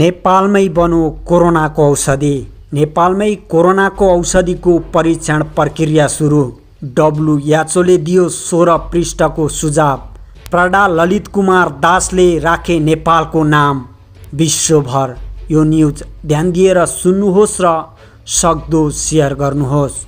नेपालमै बनो कोरोनाको औषधि। नेपालमै कोरोनाको औषधिको परीक्षण प्रक्रिया सुरु। डब्लुएचओले दियो सोह्र पृष्ठको सुझाव। प्रडा ललित कुमार दासले राखे नेपालको नाम। विश्वभर यो न्युज ध्यान दिएर सुन्नुहोस् र सक्दो सेयर गर्नुहोस्।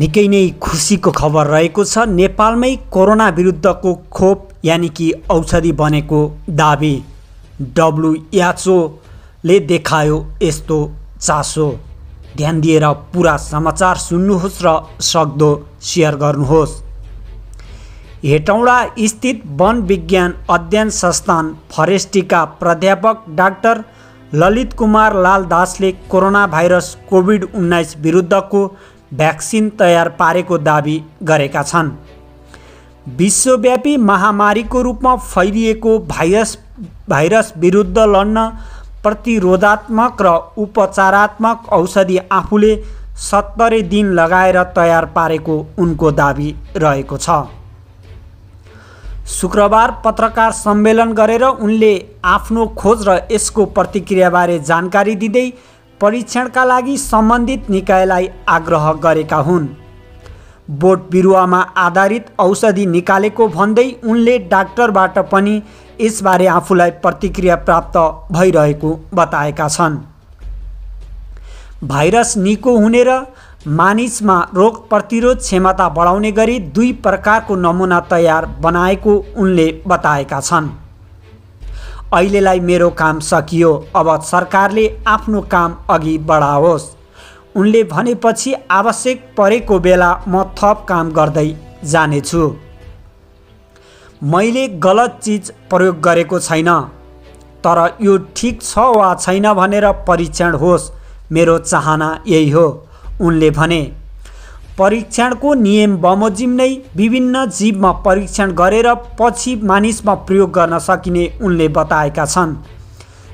निकै नै खुसीको खबर रहेको छ। नेपालमै कोरोना विरुद्धको खोप यानि कि औषधि बनेको दाबी डब्लुएचओले देखायो यस्तो चासो। ध्यान दिएर पुरा समाचार सुन्नुहोस् र सक्दो सेयर गर्नुहोस्। हेटौँडा स्थित वन विज्ञान अध्ययन संस्थान फरेस्टीका प्राध्यापक डाक्टर ललित कुमार लाल दासले कोरोना भाइरस कोभिड उन्नाइस विरुद्धको भ्याक्सिन तयार पारेको दावी गरेका छन्। विश्वव्यापी महामारीको रूपमा फैलिएको भाइरस भाइरस विरुद्ध लड्न प्रतिरोधात्मक र उपचारात्मक औषधि आफूले सत्तरी दिन लगाएर तयार पारेको उनको दावी रहेको छ। शुक्रबार पत्रकार सम्मेलन गरेर उनले आफ्नो खोज र यसको प्रतिक्रियाबारे जानकारी दिँदै परीक्षणका लागि सम्बन्धित निकायलाई आग्रह गरेका हुन्। बोट बिरुवामा आधारित औषधि निकालेको भन्दै उनले डाक्टरबाट पनि यसबारे आफूलाई प्रतिक्रिया प्राप्त भइरहेको बताएका छन्। भाइरस निको हुने र मानिसमा रोग प्रतिरोध क्षमता बढाउने गरी दुई प्रकारको नमुना तयार बनाएको उनले बताएका छन्। अहिलेलाई मेरो काम सकियो। अब सरकारले आफ्नो काम अघि बढाओस्। उनले भनेपछि आवश्यक परेको बेला म थप काम गर्दै जानेछु। मैले गलत चिज प्रयोग गरेको छैन। तर यो ठिक छ वा छैन भनेर परीक्षण होस्। मेरो चाहना यही हो। उनले भने परीक्षणको नियम बमोजिम नै विभिन्न जीवमा परीक्षण गरेर पछि मानिसमा प्रयोग गर्न सकिने उनले बताएका छन्।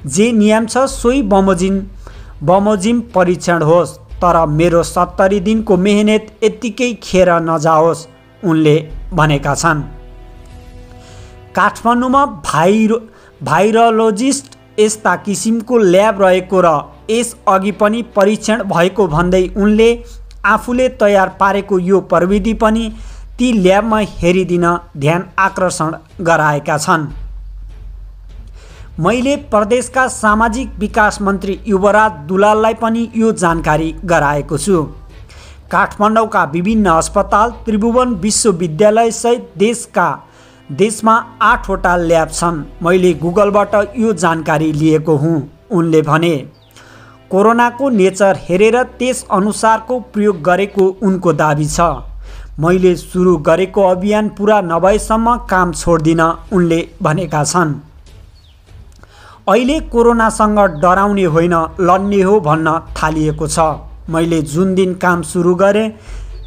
जे नियम छ सोही बमोजिम बमोजिम परीक्षण होस् तर मेरो सत्तरी दिनको मेहनत यत्तिकै खेर नजाओस् उनले भनेका छन्। काठमाडौँमा भाइरो भाइरोलोजिस्ट यस्ता किसिमको ल्याब रहेको र यसअघि पनि परीक्षण भएको भन्दै उनले आफूले तयार पारेको यो प्रविधि पनि ती ल्याबमा हेरिदिन ध्यान आकर्षण गराएका छन्। मैले प्रदेशका सामाजिक विकास मन्त्री युवराज दुलाललाई पनि यो जानकारी गराएको छु। काठमाडौँका विभिन्न अस्पताल त्रिभुवन विश्वविद्यालयसहित देशका देशमा आठवटा ल्याब छन्। मैले गुगलबाट यो जानकारी लिएको हुँ उनले भने। कोरोनाको नेचर हेरेर त्यस अनुसारको प्रयोग गरेको उनको दाबी छ। मैले सुरु गरेको अभियान पुरा नभएसम्म काम छोड्दिनँ उनले भनेका छन्। अहिले कोरोनासँग डराउने होइन लड्ने हो भन्न थालिएको छ। मैले जुन दिन काम सुरु गरेँ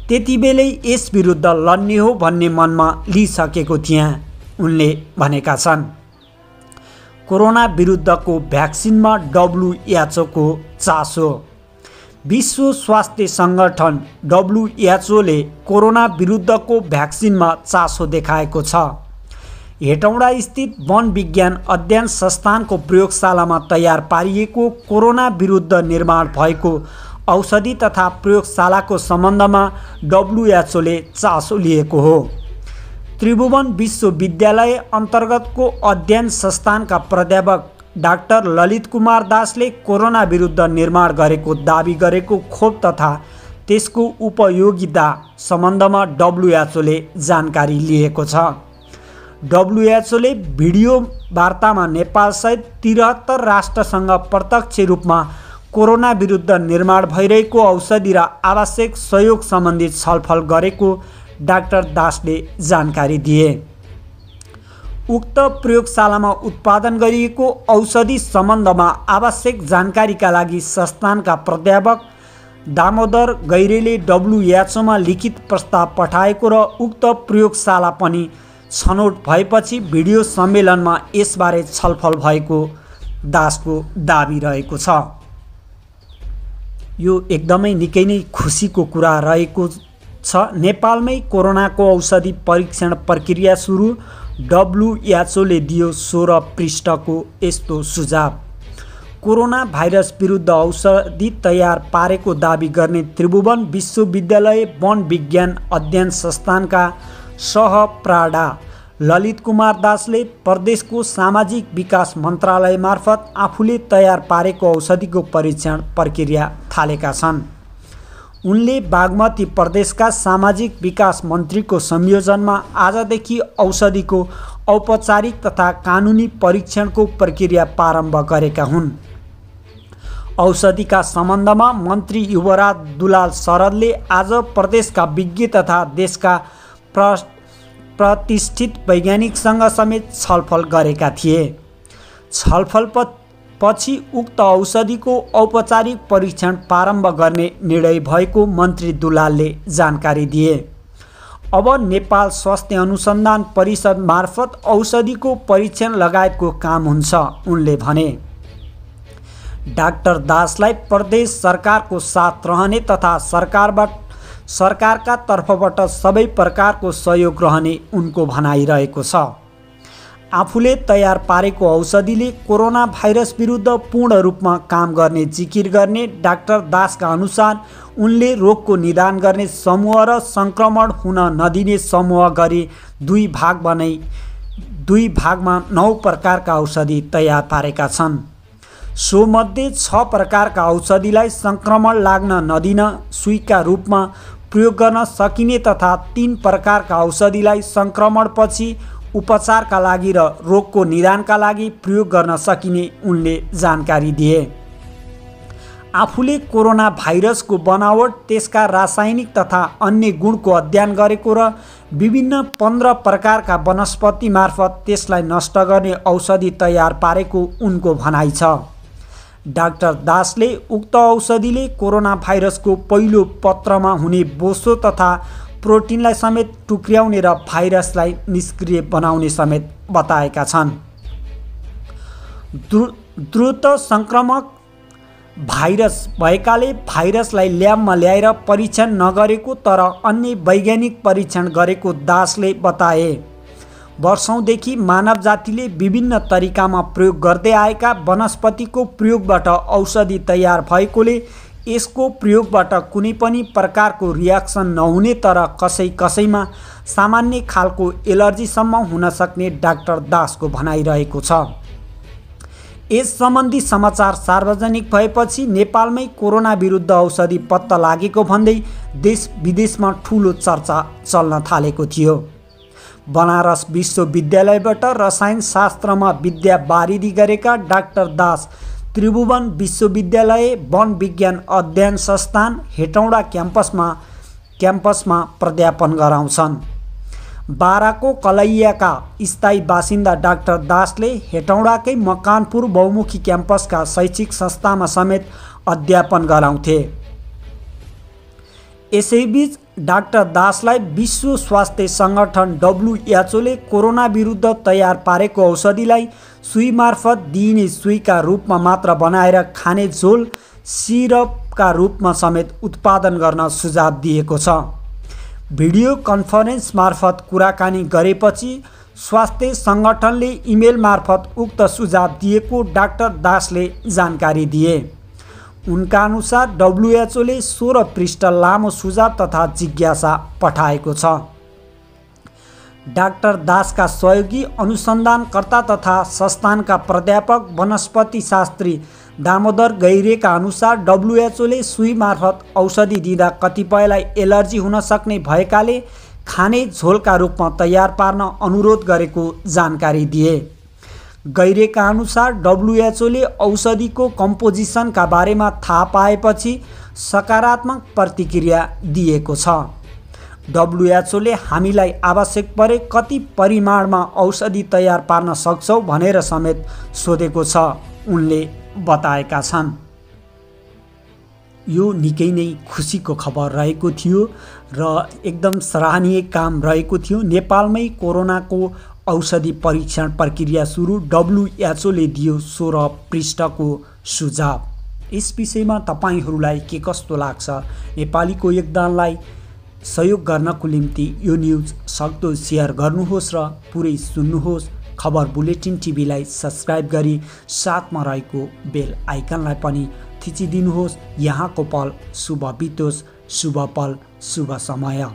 त्यति बेलै यस विरुद्ध लड्ने हो भन्ने मनमा लिइसकेको थिएँ उनले भनेका छन्। कोरोना विरुद्धको भ्याक्सिनमा डब्लुएचओको चासो। विश्व स्वास्थ्य सङ्गठन डब्लुएचओले कोरोना विरुद्धको भ्याक्सिनमा चासो देखाएको छ। हेटौँडा स्थित वन विज्ञान अध्ययन संस्थानको प्रयोगशालामा तयार पारिएको कोरोना विरुद्ध निर्माण भएको औषधि तथा प्रयोगशालाको सम्बन्धमा डब्लुएचओले चासो लिएको हो। त्रिभुवन विश्वविद्यालय अन्तर्गतको अध्ययन संस्थानका प्राध्यापक डाक्टर ललित कुमार दासले कोरोना विरुद्ध निर्माण गरेको दावी गरेको खोप तथा त्यसको उपयोगिता सम्बन्धमा डब्लुएचओले जानकारी लिएको छ। डब्लुएचओले भिडियो वार्तामा नेपालसहित त्रिहत्तर राष्ट्रसँग प्रत्यक्ष रूपमा कोरोना विरुद्ध निर्माण भइरहेको औषधि र आवश्यक सहयोग सम्बन्धी छलफल गरेको डाक्टर दासले जानकारी दिए। उक्त प्रयोगशालामा उत्पादन गरिएको औषधि सम्बन्धमा आवश्यक जानकारीका लागि संस्थानका प्राध्यापक दामोदर गैरेले डब्लुएचओमा लिखित प्रस्ताव पठाएको र उक्त प्रयोगशाला पनि छनौट भएपछि भिडियो सम्मेलनमा यसबारे छलफल भएको दासको दावी रहेको छ। यो एकदमै निकै नै खुसीको कुरा रहेको छ। नेपालमै कोरोनाको औषधि परीक्षण प्रक्रिया सुरु। डब्लुएचओले दियो सोह्र पृष्ठको यस्तो सुझाव। कोरोना भाइरस विरुद्ध औषधि तयार पारेको दावी गर्ने त्रिभुवन विश्वविद्यालय वन विज्ञान अध्ययन संस्थानका सहप्राडा ललित कुमार दासले प्रदेशको सामाजिक विकास मन्त्रालय मार्फत आफूले तयार पारेको औषधिको परीक्षण प्रक्रिया थालेका छन्। उनले बागमती प्रदेशका सामाजिक विकास मन्त्रीको संयोजनमा आजदेखि औषधिको औपचारिक तथा कानुनी परीक्षणको प्रक्रिया प्रारम्भ गरेका हुन्। औषधिका सम्बन्धमा मन्त्री युवराज दुलाल शरदले आज प्रदेशका विज्ञ तथा देशका प्र प्रतिष्ठित वैज्ञानिकसँग समेत छलफल गरेका थिए। छलफल पछि उक्त औषधिको औपचारिक परीक्षण प्रारम्भ गर्ने निर्णय भएको मन्त्री दुलालले जानकारी दिए। अब नेपाल स्वास्थ्य अनुसन्धान परिषद मार्फत औषधिको परीक्षण लगायतको काम हुन्छ उनले भने। डाक्टर दासलाई प्रदेश सरकारको साथ रहने तथा सरकारबाट सरकारका तर्फबाट सबै प्रकारको सहयोग रहने उनको भनाइरहेको छ। आफूले तयार पारेको औषधिले कोरोना भाइरस विरुद्ध पूर्ण रूपमा काम गर्ने जिकिर गर्ने डाक्टर दासका अनुसार उनले रोगको निदान गर्ने समूह र सङ्क्रमण हुन नदिने समूह गरी दुई भाग बनाई दुई भागमा नौ प्रकारका औषधि तयार पारेका छन्। सोमध्ये छ प्रकारका औषधिलाई सङ्क्रमण लाग्न नदिन सुईका रूपमा प्रयोग गर्न सकिने तथा तिन प्रकारका औषधिलाई सङ्क्रमणपछि उपचारका लागि र रोगको निदानका लागि प्रयोग गर्न सकिने उनले जानकारी दिए। आफूले कोरोना भाइरसको बनावट त्यसका रासायनिक तथा अन्य गुणको अध्ययन गरेको र विभिन्न पन्ध्र प्रकारका वनस्पति मार्फत त्यसलाई नष्ट गर्ने औषधि तयार पारेको उनको भनाइ छ। डाक्टर दासले उक्त औषधिले कोरोना भाइरसको पहिलो पत्रमा हुने बोसो तथा प्रोटिनलाई समेत टुक्र्याउने र भाइरसलाई निष्क्रिय बनाउने समेत बताएका छन्। द्रुत सङ्क्रमक भाइरस भएकाले भाइरसलाई ल्याबमा ल्याएर परीक्षण नगरेको तर अन्य वैज्ञानिक परीक्षण गरेको दासले बताए। वर्षौँदेखि मानव जातिले विभिन्न तरिकामा प्रयोग गर्दै आएका वनस्पतिको प्रयोगबाट औषधि तयार भएकोले यसको प्रयोगबाट कुनै पनि प्रकारको रियाक्सन नहुने तर कसै कसैमा सामान्य खालको एलर्जीसम्म हुन सक्ने डाक्टर दासको भनाइरहेको छ। यस सम्बन्धी समाचार सार्वजनिक भएपछि नेपालमै कोरोना विरुद्ध औषधि पत्ता लागेको भन्दै देश विदेशमा ठुलो चर्चा चल्न थालेको थियो। बनारस विश्वविद्यालयबाट रसायनशास्त्रमा विद्या बारिदी गरेका डाक्टर दास त्रिभुवन विश्वविद्यालय वन विज्ञान अध्ययन संस्थान हेटौँडा क्याम्पसमा क्याम्पसमा प्राध्यापन गराउँछन्। बाराको कलैयाका स्थायी बासिन्दा डाक्टर दासले हेटौँडाकै मकानपुर बहुमुखी क्याम्पसका शैक्षिक संस्थामा समेत अध्यापन गराउँथे। यसैबीच डाक्टर दासलाई विश्व स्वास्थ्य सङ्गठन डब्लुएचओले कोरोना विरुद्ध तयार पारेको औषधिलाई सुई मार्फत दिइने सुईका रूपमा मात्र बनाएर खाने झोल सिरपका रूपमा समेत उत्पादन गर्न सुझाव दिएको छ। भिडियो कन्फरेन्स मार्फत कुराकानी गरेपछि स्वास्थ्य सङ्गठनले इमेल मार्फत उक्त सुझाव दिएको डाक्टर दासले जानकारी दिए। उनका अनुसार डब्लुएचओले सोह्र पृष्ठ लामो सुझाव तथा जिज्ञासा पठाएको छ। डाक्टर दासका सहयोगी अनुसन्धानकर्ता तथा संस्थानका प्राध्यापक वनस्पति शास्त्री दामोदर गैरेका अनुसार डब्लुएचओले सुई मार्फत औषधि दिँदा कतिपयलाई एलर्जी हुन सक्ने भएकाले खाने झोलका रूपमा तयार पार्न अनुरोध गरेको जानकारी दिए। गैरेका अनुसार डब्लुएचओले औषधिको कम्पोजिसनका बारेमा थाहा पाएपछि सकारात्मक प्रतिक्रिया दिएको छ। डब्लुएचओले हामीलाई आवश्यक परे कति परिमाणमा औषधि तयार पार्न सक्छौ भनेर समेत सोधेको छ उनले बताएका छन्। यो निकै नै खुसीको खबर रहेको थियो र एकदम सराहनीय काम रहेको थियो। नेपालमै कोरोनाको औषधि परीक्षण प्रक्रिया सुरु डब्लुएचओले दियो सोह्र पृष्ठको सुझाव। यस विषयमा तपाईँहरूलाई के कस्तो लाग्छ? नेपालीको योगदानलाई सहयोग गर्नको निम्ति यो न्युज सक्दो सेयर गर्नुहोस् र पुरै सुन्नुहोस्। खबर बुलेटिन टिभीलाई सब्सक्राइब गरी साथमा रहेको बेल आइकनलाई पनि थिचिदिनुहोस्। यहाँको पल शुभ बितोस्। शुभ पल शुभ समय।